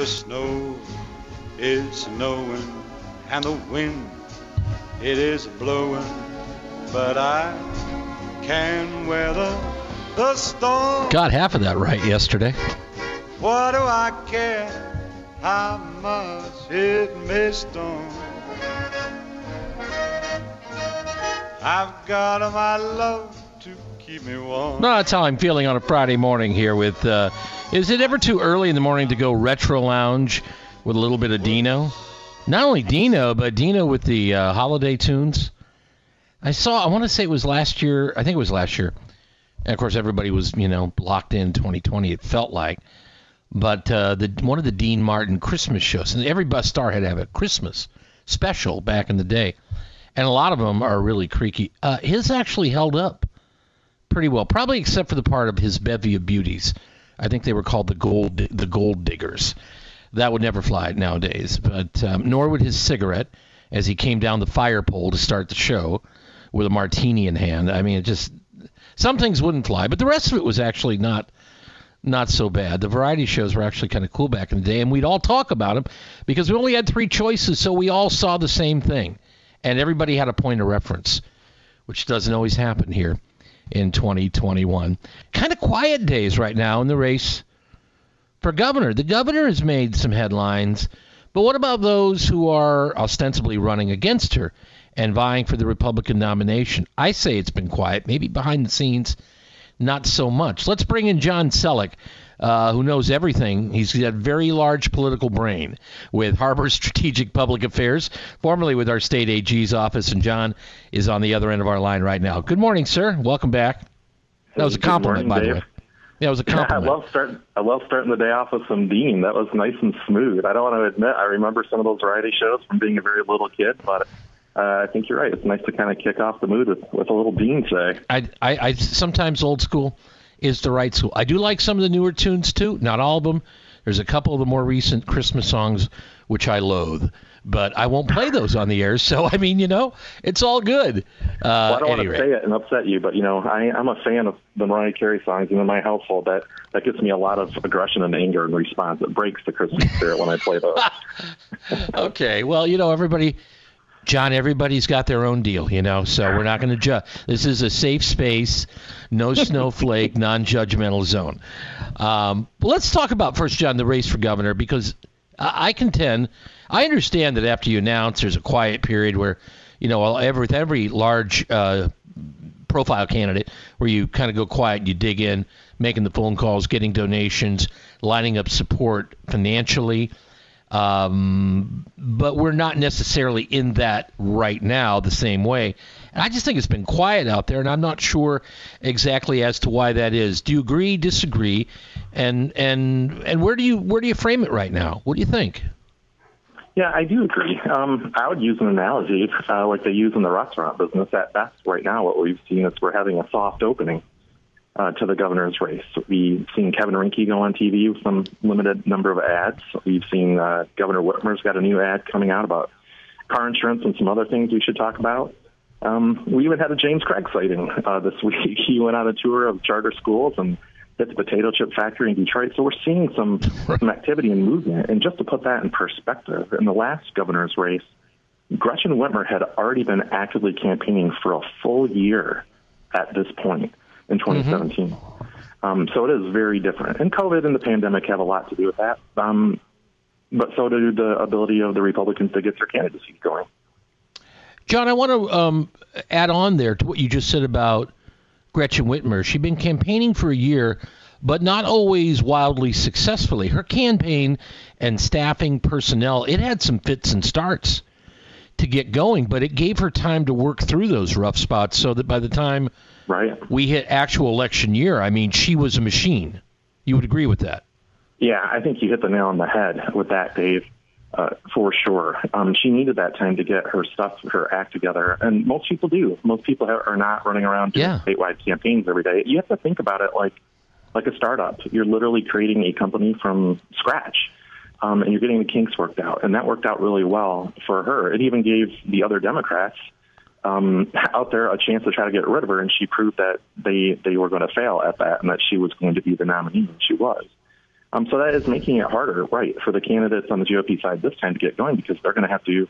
The snow is snowing and the wind it is blowing, but I can weather the storm. Got half of that right yesterday. What do I care how much it may storm? I've got my love keep me warm. No, that's how I'm feeling on a Friday morning here. With uh, is it ever too early in the morning to go retro lounge with a little bit of Dino? Not only Dino, but Dino with the uh, holiday tunes. I saw. I want to say it was last year. I think it was last year. And of course, everybody was you know locked in 2020. It felt like. But uh, the one of the Dean Martin Christmas shows, and every bus star had to have a Christmas special back in the day, and a lot of them are really creaky. Uh, his actually held up pretty well, probably except for the part of his bevy of beauties. I think they were called the gold the gold diggers. That would never fly nowadays. But um, nor would his cigarette as he came down the fire pole to start the show with a martini in hand. I mean, it just some things wouldn't fly, but the rest of it was actually not not so bad. The variety shows were actually kind of cool back in the day, and we'd all talk about them because we only had three choices, so we all saw the same thing, and everybody had a point of reference, which doesn't always happen here in 2021. Kind of quiet days right now in the race for governor. The governor has made some headlines, but what about those who are ostensibly running against her and vying for the Republican nomination? I say it's been quiet, maybe behind the scenes, not so much. Let's bring in John Sellek. Uh, who knows everything. He's got a very large political brain with Harbor Strategic Public Affairs, formerly with our state AG's office, and John is on the other end of our line right now. Good morning, sir. Welcome back. That was a compliment, morning, by Dave. the way. Yeah, it was a compliment. I love starting. I love starting the day off with some Dean. That was nice and smooth. I don't want to admit I remember some of those variety shows from being a very little kid, but uh, I think you're right. It's nice to kind of kick off the mood with, with a little Dean today. I, I, I sometimes old school is the right school. I do like some of the newer tunes too. Not all of them. There's a couple of the more recent Christmas songs which I loathe, but I won't play those on the air. So I mean, you know, it's all good. Uh, Well, I don't want to say it and upset you, but you know, I, I'm a fan of the Mariah Carey songs, and in my household, that that gives me a lot of aggression and anger in response. It breaks the Christmas spirit when I play those. Okay, well, you know, everybody, John, everybody's got their own deal, you know, so we're not going to judge. This is a safe space, no snowflake, non judgmental zone. Um, let's talk about first, John, the race for governor, because I, I contend, I understand that after you announce, there's a quiet period where, you know, every, with every large uh, profile candidate where you kind of go quiet, you dig in, making the phone calls, getting donations, lining up support financially. Um, but we're not necessarily in that right now the same way. And I just think it's been quiet out there, and I'm not sure exactly as to why that is. Do you agree? Disagree? And and and where do you where do you frame it right now? What do you think? Yeah, I do agree. Um, I would use an analogy uh, like they use in the restaurant business. At best, right now, what we've seen is we're having a soft opening uh, to the governor's race. We've seen Kevin Rinke go on TV with some limited number of ads. We've seen uh, Governor Whitmer's got a new ad coming out about car insurance and some other things we should talk about. Um, we even had a James Craig sighting uh, this week. He went on a tour of charter schools and hit the potato chip factory in Detroit. So we're seeing some, some activity and movement. And just to put that in perspective, in the last governor's race, Gretchen Whitmer had already been actively campaigning for a full year at this point in 2017. Um, so it is very different. And COVID and the pandemic have a lot to do with that. Um, but so do the ability of the Republicans to get their candidacy going. John, I want to um, add on there to what you just said about Gretchen Whitmer. She'd been campaigning for a year, but not always wildly successfully. Her campaign and staffing personnel, it had some fits and starts to get going, but it gave her time to work through those rough spots so that by the time Right. we hit actual election year, I mean, she was a machine. You would agree with that? Yeah, I think you hit the nail on the head with that, Dave, uh, for sure. Um, she needed that time to get her stuff, her act together, and most people do. Most people are not running around doing Yeah. statewide campaigns every day. You have to think about it like like a startup. You're literally creating a company from scratch, um, and you're getting the kinks worked out, and that worked out really well for her. It even gave the other Democrats um, out there a chance to try to get rid of her, and she proved that they they were going to fail at that, and that she was going to be the nominee, and she was. Um, so that is making it harder, right, for the candidates on the GOP side this time to get going because they're going to have to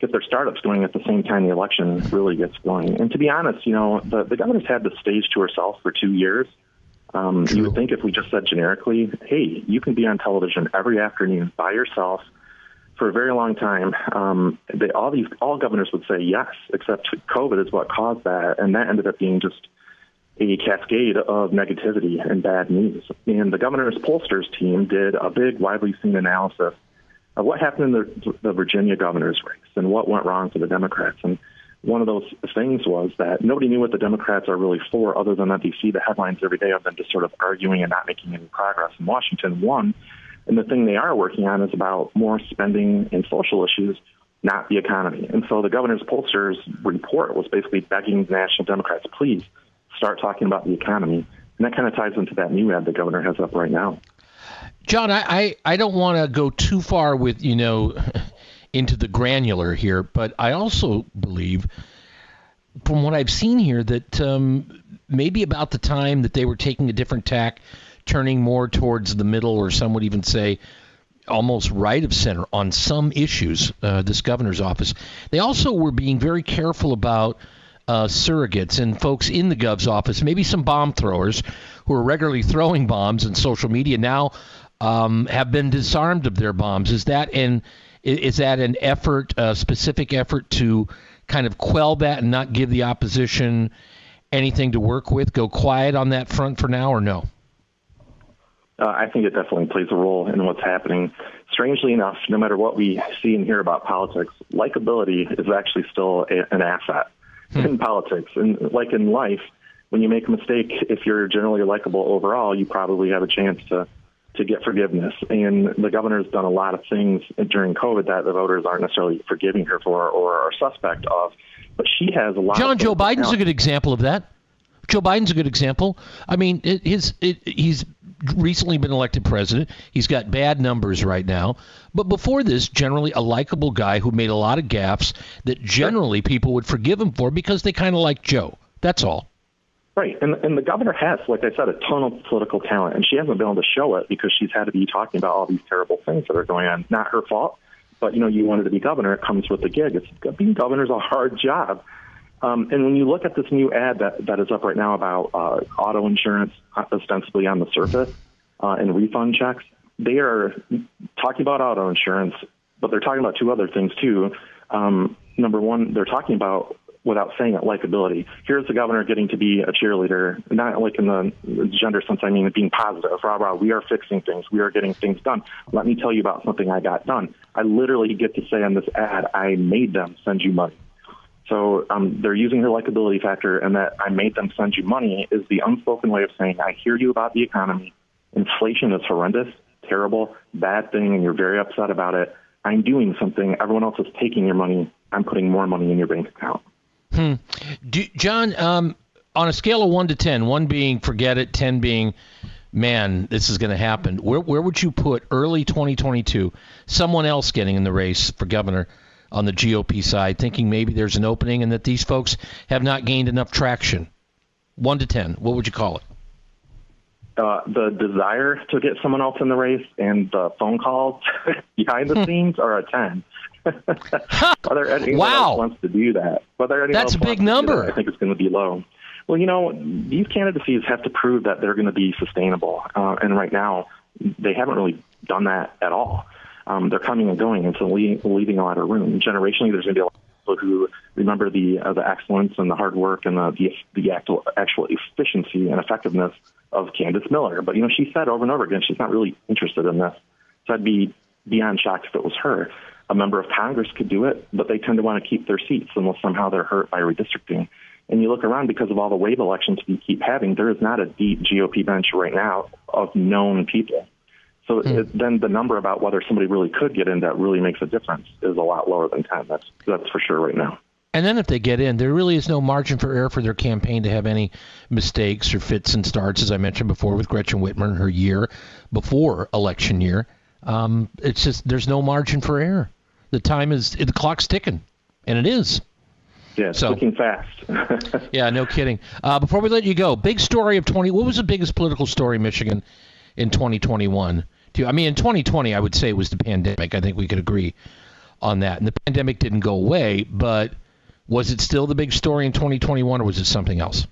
get their startups going at the same time the election really gets going. And to be honest, you know, the, the governor's had the stage to herself for two years. Um, you would think if we just said generically, hey, you can be on television every afternoon by yourself for a very long time. Um, they, all these all governors would say yes, except COVID is what caused that, and that ended up being just a cascade of negativity and bad news. And the governor's pollsters team did a big, widely seen analysis of what happened in the, the Virginia governor's race and what went wrong for the Democrats. And one of those things was that nobody knew what the Democrats are really for, other than that they see the headlines every day of them just sort of arguing and not making any progress in Washington. One, and the thing they are working on is about more spending and social issues, not the economy. And so the governor's pollsters report was basically begging the National Democrats, please start talking about the economy. And that kind of ties into that new ad the governor has up right now. John, I, I, I don't want to go too far with, you know, into the granular here, but I also believe, from what I've seen here, that um, maybe about the time that they were taking a different tack, turning more towards the middle, or some would even say almost right of center on some issues, uh, this governor's office, they also were being very careful about uh, surrogates and folks in the gov's office, maybe some bomb throwers who are regularly throwing bombs in social media now um, have been disarmed of their bombs. Is that an is that an effort, a specific effort to kind of quell that and not give the opposition anything to work with? Go quiet on that front for now, or no? Uh, I think it definitely plays a role in what's happening. Strangely enough, no matter what we see and hear about politics, likability is actually still a, an asset hmm. in politics. And like in life, when you make a mistake, if you're generally likable overall, you probably have a chance to to get forgiveness. And the governor's done a lot of things during COVID that the voters aren't necessarily forgiving her for or are suspect of. But she has a lot. John, Joe Biden's a good example of that. Joe Biden's a good example. I mean, it, his it, he's recently been elected president. He's got bad numbers right now, but before this, generally a likable guy who made a lot of gaffes that generally people would forgive him for because they kind of like Joe. That's all. Right, and and the governor has, like I said, a ton of political talent, and she hasn't been able to show it because she's had to be talking about all these terrible things that are going on. Not her fault, but you know, you wanted to be governor. It comes with the gig. It's being governor is a hard job. Um, and when you look at this new ad that, that is up right now about uh, auto insurance, ostensibly on the surface, uh, and refund checks, they are talking about auto insurance, but they're talking about two other things too. Um, number one, they're talking about without saying it, likability. Here's the governor getting to be a cheerleader, not like in the gender sense, I mean being positive. Rah, rah, we are fixing things. We are getting things done. Let me tell you about something I got done. I literally get to say on this ad, I made them send you money. So um, they're using her likability factor, and that I made them send you money is the unspoken way of saying, I hear you about the economy. Inflation is horrendous, terrible, bad thing, and you're very upset about it. I'm doing something. Everyone else is taking your money. I'm putting more money in your bank account. Hmm. Do, John, um, on a scale of one to ten, one being forget it, ten being man, this is going to happen. Where where would you put early 2022? Someone else getting in the race for governor on the GOP side, thinking maybe there's an opening and that these folks have not gained enough traction. One to ten, what would you call it? Uh, the desire to get someone else in the race and the phone calls behind the scenes are a 10. Whether anyone wow. else wants to do that, whether anyone that's a big number. That, I think it's going to be low. Well, you know, these candidacies have to prove that they're going to be sustainable, uh, and right now they haven't really done that at all. Um, they're coming and going, and so leaving, leaving a lot of room. Generationally, there's going to be a lot of people who remember the uh, the excellence and the hard work and the the, the actual, actual efficiency and effectiveness of Candice Miller. But you know, she said over and over again she's not really interested in this. So I'd be beyond shocked if it was her a member of Congress could do it, but they tend to want to keep their seats unless somehow they're hurt by redistricting. And you look around because of all the wave elections we keep having, there is not a deep GOP bench right now of known people. So hmm. it, then the number about whether somebody really could get in that really makes a difference is a lot lower than 10. That's, that's for sure right now. And then if they get in, there really is no margin for error for their campaign to have any mistakes or fits and starts, as I mentioned before with Gretchen Whitmer in her year before election year. Um, it's just there's no margin for error the time is the clock's ticking, and it is. Yeah, it's so, looking fast. yeah, no kidding. Uh, before we let you go, big story of 20. What was the biggest political story in Michigan in 2021? Too. I mean, in 2020, I would say it was the pandemic. I think we could agree on that. And the pandemic didn't go away, but was it still the big story in 2021, or was it something else?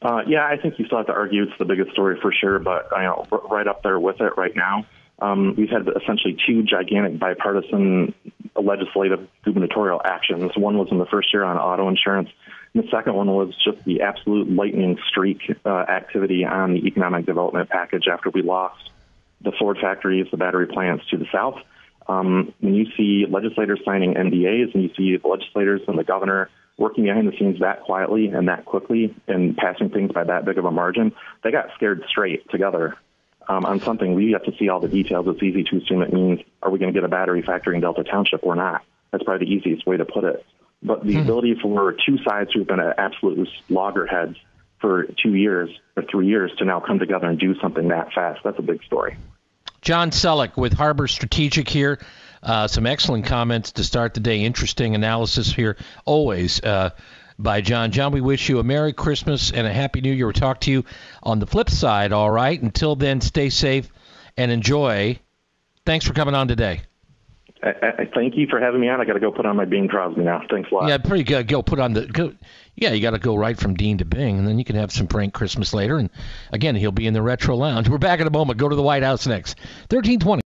Uh, yeah, I think you still have to argue it's the biggest story for sure, but you know, right up there with it right now. Um, we've had essentially two gigantic bipartisan legislative gubernatorial actions. One was in the first year on auto insurance. And the second one was just the absolute lightning streak uh, activity on the economic development package after we lost the Ford factories, the battery plants to the south. Um, when you see legislators signing NDAs and you see the legislators and the governor working behind the scenes that quietly and that quickly and passing things by that big of a margin, they got scared straight together um, on something. We have to see all the details. It's easy to assume it means are we going to get a battery factory in Delta Township or not? That's probably the easiest way to put it. But the hmm. ability for two sides who've been at absolute loggerheads for two years or three years to now come together and do something that fast, that's a big story. John Sellek with Harbor Strategic here. Uh, some excellent comments to start the day. Interesting analysis here, always. Uh, by John. John, we wish you a Merry Christmas and a Happy New Year. We'll talk to you on the flip side, all right? Until then, stay safe and enjoy. Thanks for coming on today. I, I, thank you for having me on. I got to go put on my Bing Crosby now. Thanks a lot. Yeah, pretty good. Go put on the. Go, yeah, you got to go right from Dean to Bing, and then you can have some prank Christmas later. And again, he'll be in the retro lounge. We're back in a moment. Go to the White House next. Thirteen twenty.